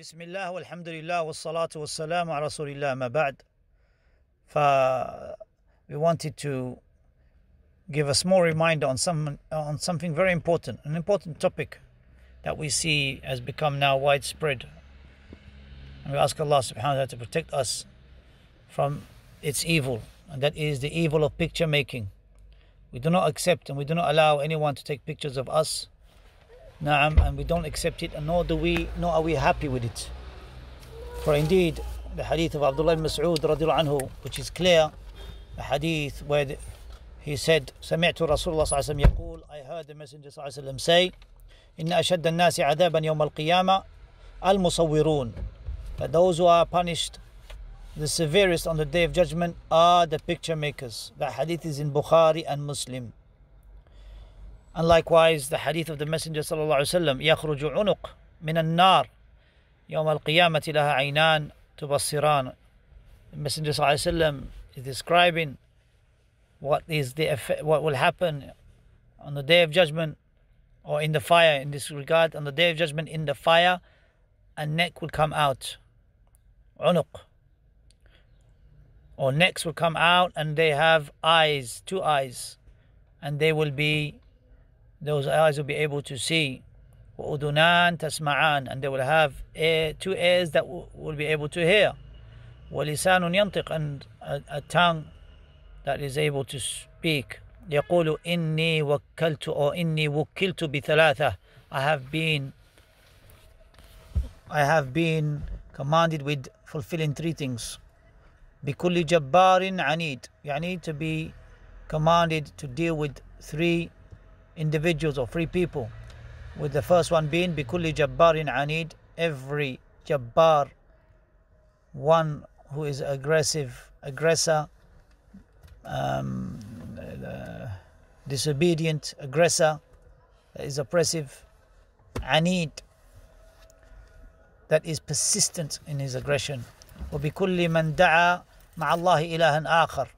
بسم الله والحمد لله والصلاة والسلام على رسول الله ما بعد ف we wanted to give a small reminder on some on something very important an important topic that we see has become now widespread and we ask Allah subhanahu wa ta'ala to protect us from its evil and that is the evil of picture making we do not accept and we do not allow anyone to take pictures of us Naam, and we don't accept it, and nor do we, nor are we happy with it. For indeed, the hadith of Abdullah ibn Mas'ud radiallahu anhu, which is clear, the hadith where the, he said, سمعت رسول الله صلى الله عليه وسلم يقول, I heard the Messenger صلى الله عليه وسلم say, إن أشد الناس عذابا يوم القيامة المصورون. That those who are punished the severest on the day of judgment are the picture makers. That hadith is in Bukhari and Muslim. And likewise, the hadith of the Messenger صلى الله عليه وسلم يخرج عنق من النار يوم القيامة لها عينان تبصران. The Messenger صلى الله عليه وسلم is describing what is the effect, what will happen on the day of judgment or in the fire in this regard on the day of judgment in the fire a neck will come out عنق or necks will come out and they have eyes two eyes and they will be those eyes will be able to see وأذنان تسمعان and they will have ear, two ears that will, will be able to hear ولسان ينطق and a, a tongue that is able to speak يقول إني وكلت أو إني وكلت بثلاثة I have been I have been commanded with fulfilling three things بكل جبار عنيد يعني to be commanded to deal with three individuals or three people with the first one being بكل جبار عنيد every jabbar one who is aggressive aggressor um, uh, disobedient aggressor that is oppressive عنيد that is persistent in his aggression وبكل من دعا مع الله إلها آخر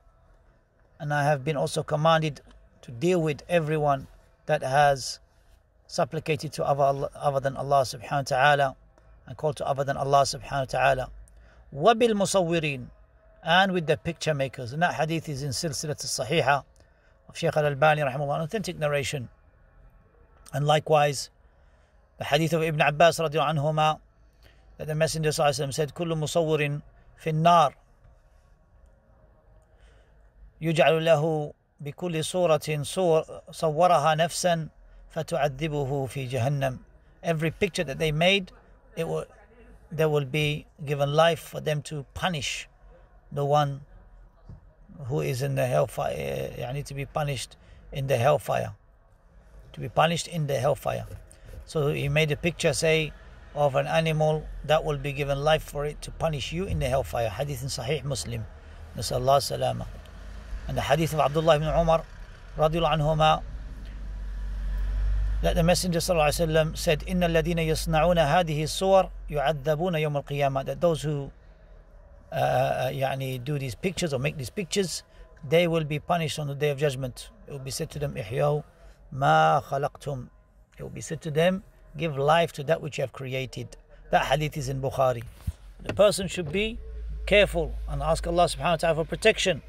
and I have been also commanded to deal with everyone that has supplicated to other, other than Allah subhanahu wa ta'ala and called to other than Allah subhanahu wa ta'ala. وَبِالْمُصَوِّرِينَ And with the picture makers. And that hadith is in Silsilat al-Sahiha of Shaykh al-Albani rahimahullah, an authentic narration. And likewise, the hadith of Ibn Abbas radiallahu anhuma that the Messenger sallallahu said, كل مصور في النار يجعل له بكل صورة صور صورها نفسا فتعذبه في جهنم every picture that they made it will there will be given life for them to punish the one who is in the hellfire يعني to be punished in the hellfire to be punished in the hellfire so he made a picture say of an animal that will be given life for it to punish you in the hellfire hadith in sahih muslim نسأل الله السلامه the hadith of Abdullah ibn Umar radiallahu anhuma that the Messenger وسلم, said إن الذين يصنعون هذه الصور يعذبون يوم القيامة that those who uh, يعني do these pictures or make these pictures they will be punished on the day of judgment it will be said to them إحيوا ما خلقتم it will be said to them give life to that which you have created that hadith is in Bukhari the person should be careful and ask Allah subhanahu wa ta'ala for protection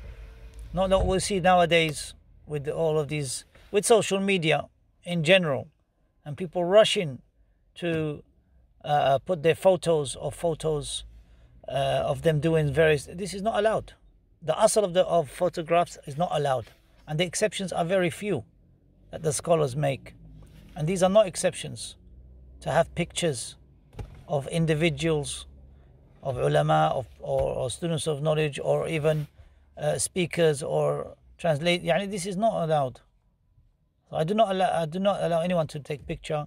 not that we see nowadays with all of these, with social media in general, and people rushing to uh, put their photos or photos uh, of them doing various. This is not allowed. The asal of the of photographs is not allowed, and the exceptions are very few that the scholars make, and these are not exceptions. To have pictures of individuals, of ulama, of, or, or students of knowledge, or even uh, speakers or translate. Yani this is not allowed. So I do not allow I do not allow anyone to take picture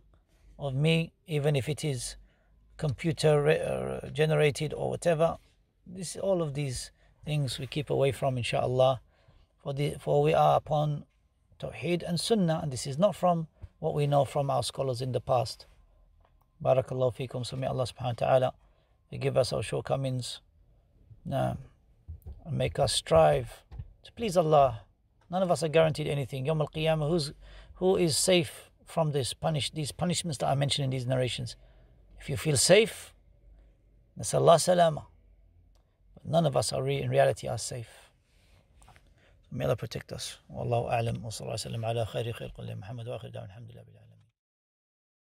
of me, even if it is computer uh, generated or whatever. This all of these things we keep away from, inshallah. For the for we are upon Tawheed and Sunnah, and this is not from what we know from our scholars in the past. Barakallahu fikum. So may Allah subhanahu wa ta'ala forgive us our shortcomings. Nah and make us strive to please Allah. None of us are guaranteed anything. Yom al Qiyamah, who's safe from this punish these punishments that I mentioned in these narrations? If you feel safe, Nasallah salama. But none of us are re- in reality are safe. May Allah protect us. Wallahu a'lam wa sallallahu ala khayri khalqi Muhammad wa akhir da'wan alhamdulillah